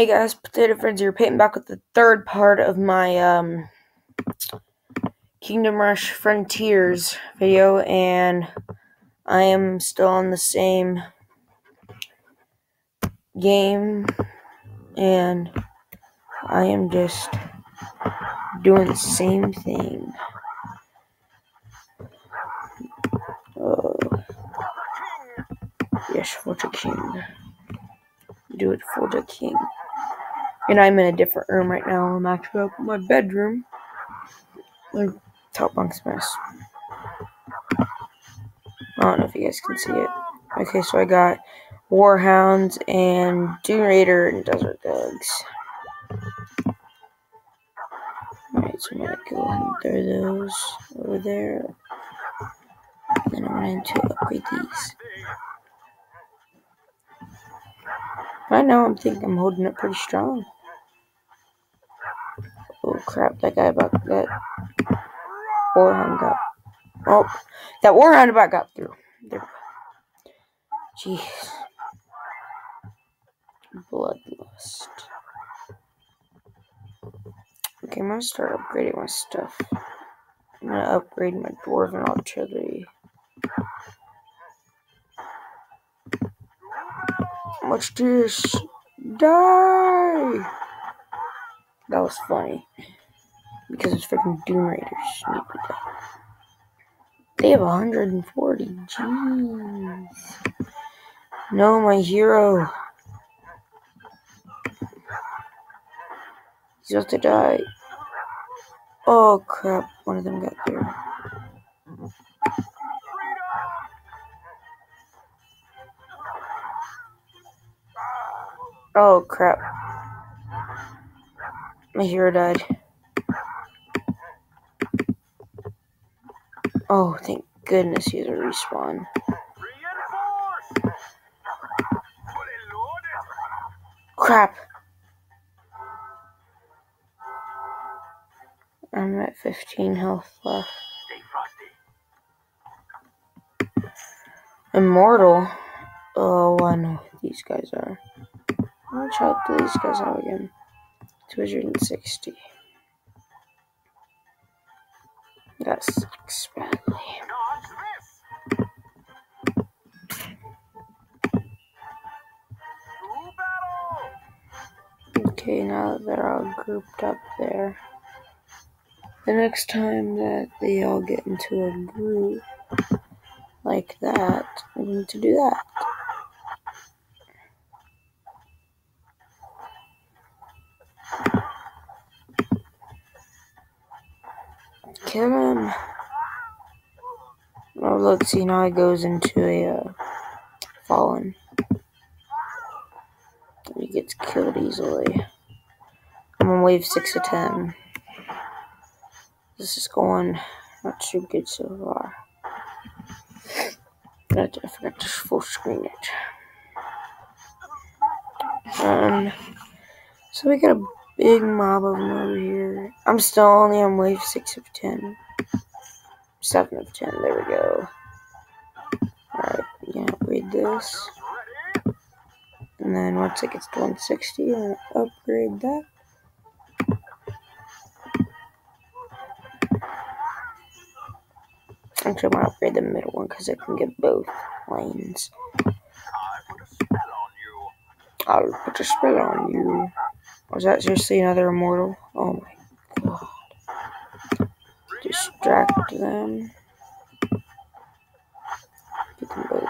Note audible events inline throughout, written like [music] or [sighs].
Hey guys, Potato Friends here, Peyton back with the third part of my um, Kingdom Rush Frontiers video, and I am still on the same game, and I am just doing the same thing. Oh, yes, the King. Do it, for the King. And I'm in a different room right now. I'm actually up in my bedroom. My top bunk's mess. I don't know if you guys can see it. Okay, so I got Warhounds and Dune Raider and Desert Dogs. Alright, so I'm gonna go and throw those over there. And then I'm going to upgrade these. Right now, I'm thinking I'm holding it pretty strong. Crap, that guy about that warhound got oh that warhound about got through. There. Jeez. Bloodlust. Okay, I'm gonna start upgrading my stuff. I'm gonna upgrade my dwarven artillery. Watch this. Die! That was funny. Because it's freaking Dune Raiders. They have 140. Jeez. No, my hero. He's about to die. Oh crap, one of them got there. Oh crap. My hero died. Oh, thank goodness he has a respawn. Crap. I'm at 15 health left. Immortal? Oh, I know who these guys are. Out do these guys out again. 260. That sucks badly. Okay, now that they're all grouped up there, the next time that they all get into a group like that, we need to do that. Kill him. Oh, look, see, now it goes into a uh, fallen. He gets killed easily. I'm on wave 6 of 10. This is going not too good so far. But I forgot to full screen it. Um, so we got a Big mob of them over here. I'm still only on wave 6 of 10. 7 of 10. There we go. Alright, can upgrade this. And then once it gets to 160, I'm to upgrade that. Actually, I'm to upgrade the middle one because I can get both lanes. I'll put a spell on you. Was that seriously another immortal? Oh my god. Distract them. Get them both.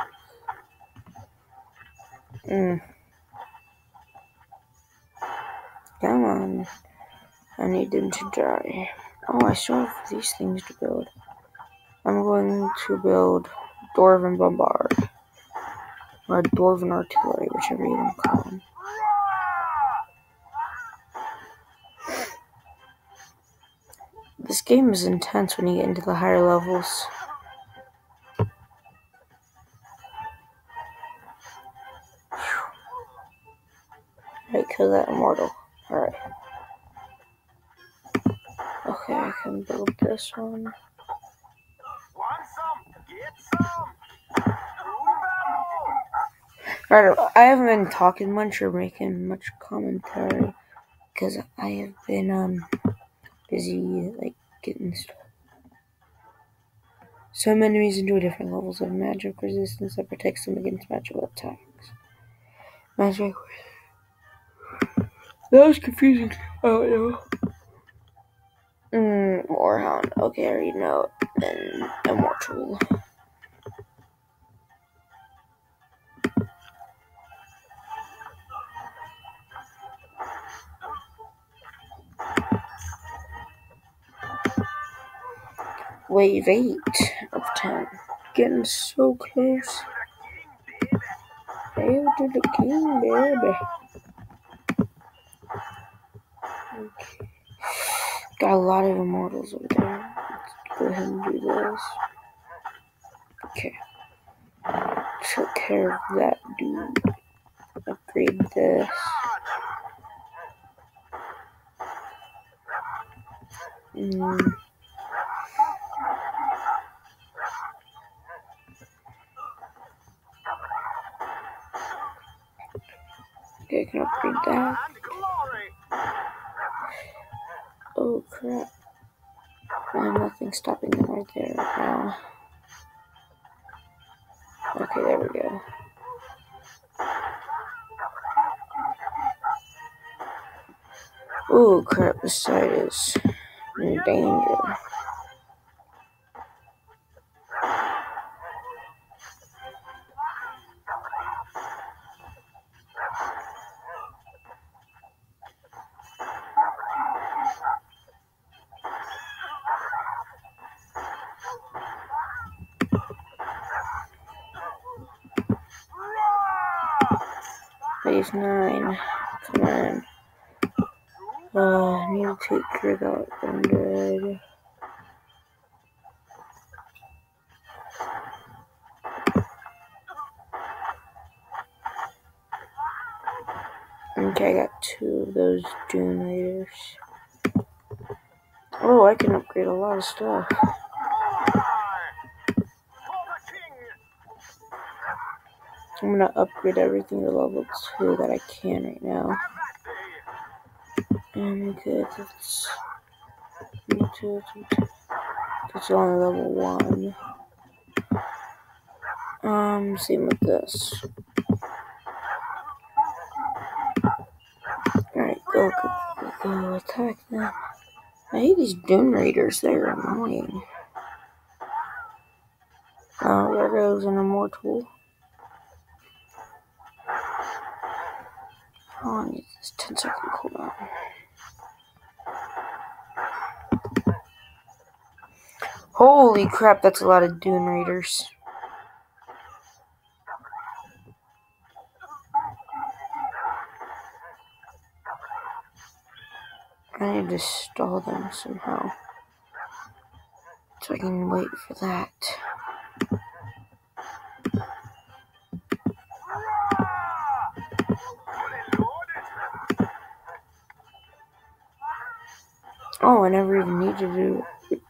Mm. Come on. I need them to die. Oh, I still have these things to build. I'm going to build Dwarven Bombard. Or Dwarven Artillery, whichever you want to call them. This game is intense when you get into the higher levels. Alright, kill that immortal. Alright. Okay, I can build this one. Right, I haven't been talking much or making much commentary because I have been um busy like getting. Some enemies enjoy different levels of magic resistance that protects them against magical attacks. Magic. That was confusing. Oh no. Mm, Warhound. Okay, I already know. Then Immortal. Wave 8 of 10. Getting so close. Hail to the king, baby. Got a lot of immortals over there. Let's go ahead and do this. Okay. Took care of that dude. Upgrade this. Mm. Okay, can I upgrade that. Ah, oh crap. Ah, and nothing stopping them right there right now. Okay, there we go. Oh crap, this side is in danger. Phase 9. Come on. Uh, I need to take care of that undead. Okay, I got two of those Dune Raiders. Oh, I can upgrade a lot of stuff. I'm gonna upgrade everything to level 2 that I can right now. And good, that's, that's only level 1. Um, same with this. Alright, go, go, go, attack them. I hate these Dune Raiders, they're annoying. Oh, there goes an Immortal. Oh, I need this 10 second cooldown. Holy crap, that's a lot of Dune Raiders. I need to stall them somehow. So I can wait for that. Oh, I never even need to do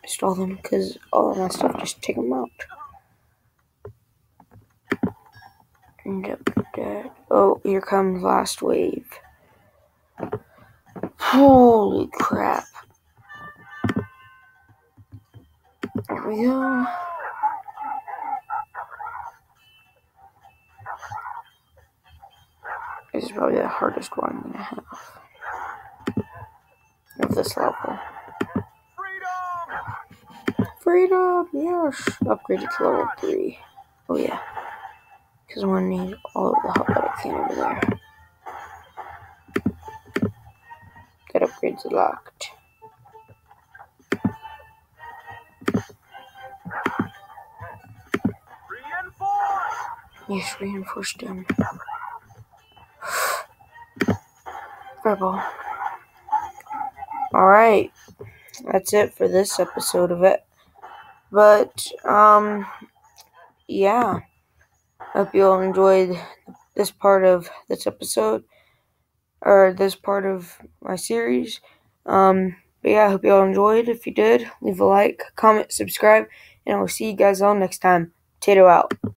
stall them because all of my stuff just take them out. Oh, here comes last wave. Holy crap. There we go. This is probably the hardest one I'm gonna have of this level. Freedom! Yes! Upgrade it to level 3. Oh yeah. Because I'm gonna need all of the help that I can over there. That upgrade's locked. Yes, reinforced him. [sighs] Rebel. Alright. That's it for this episode of it. But, um, yeah. Hope you all enjoyed this part of this episode. Or this part of my series. Um, but yeah, I hope you all enjoyed. If you did, leave a like, comment, subscribe, and I will see you guys all next time. Tato out.